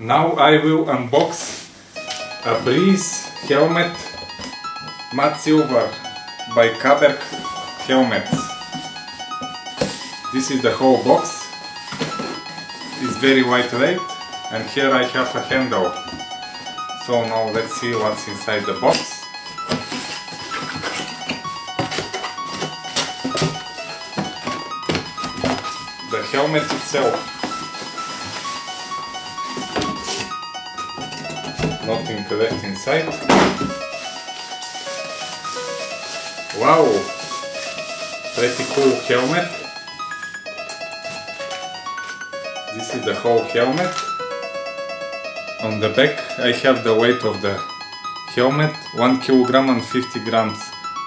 Now I will unbox a Breeze helmet matte silver by Caberg Helmets. This is the whole box. It's very lightweight and here I have a handle. So now let's see what's inside the box. The helmet itself nothing left inside. Wow! Pretty cool helmet. This is the whole helmet. On the back I have the weight of the helmet 1 kilogram and 50 grams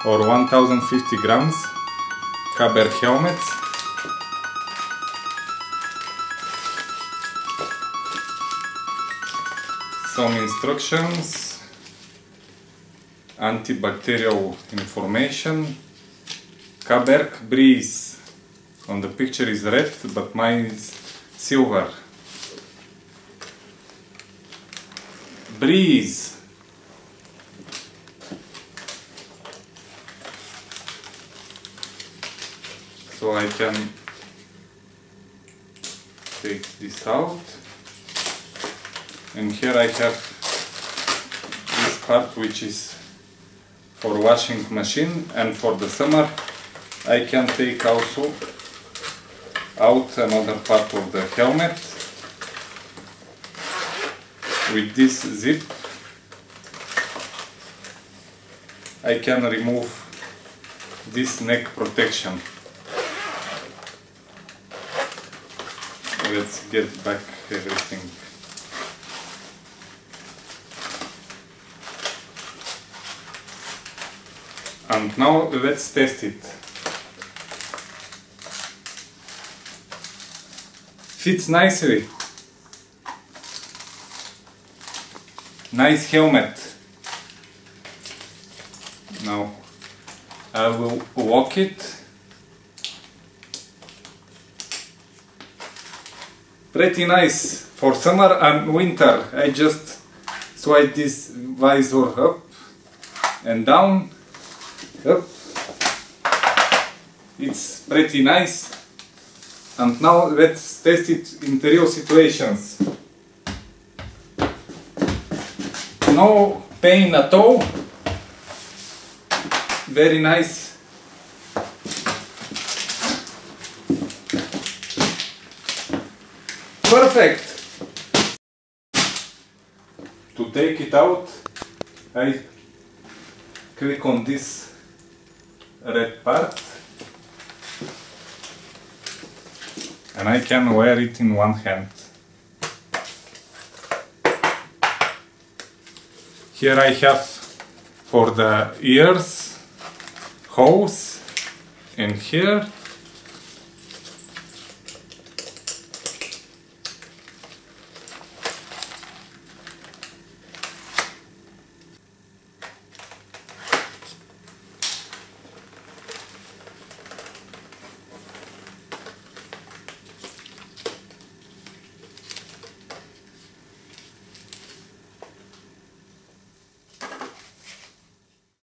or 1050 grams Kaberg helmets some instructions, antibacterial information, Caberg Breeze. On the picture is red, but mine is silver. Breeze. So I can take this out and here I have this part which is for washing machine and for the summer I can take also out another part of the helmet with this zip. I can remove this neck protection. Let's get back everything And now let's test it. Fits nicely. Nice helmet. Now I will lock it. Pretty nice for summer and winter. I just swipe this visor up and down Yep. It's pretty nice. And now let's test it in real situations. No pain at all. Very nice. Perfect. To take it out, I click on this red part and I can wear it in one hand. Here I have for the ears hose and here